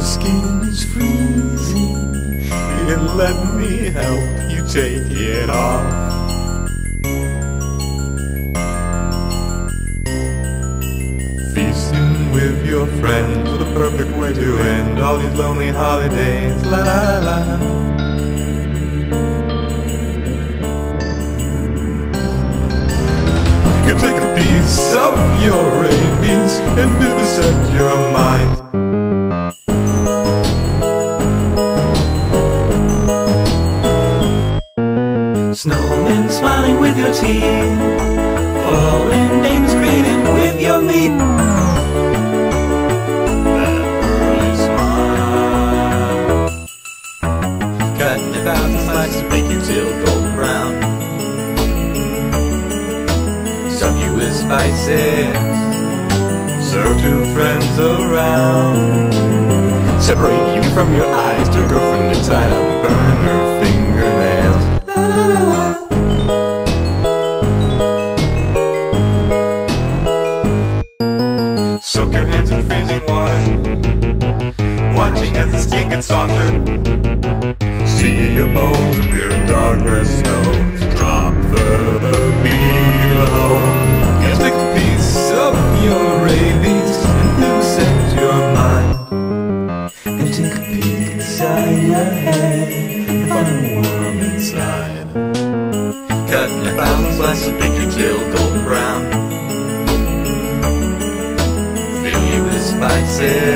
Your skin is freezing, and let me help you take it off. Feasting with your friends, the perfect way to end all these lonely holidays. La la la. take a piece of your ravings and do the vivisect your Snowmen smiling with your teeth, falling names created with your meat. That early smile, cutting a thousand slices, you till golden brown. Stuff you with spices, serve to friends around. Separate you from your eyes to a girlfriend inside out, burn her fingernails. Soak your hands in freezing water. Watching as the skin gets softer. See your bones appear in darkness. Snows drop further below. Can take a piece of your rabies and dissect your mind. And take a peek inside your head find a worm Inside. Cutting a thousand slices of bacon till golden brown. Fill